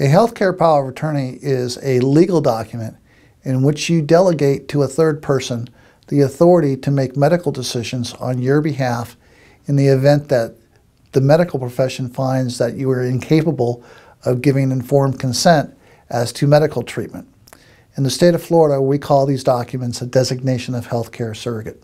A healthcare power of attorney is a legal document in which you delegate to a third person the authority to make medical decisions on your behalf in the event that the medical profession finds that you are incapable of giving informed consent as to medical treatment. In the state of Florida, we call these documents a designation of healthcare surrogate.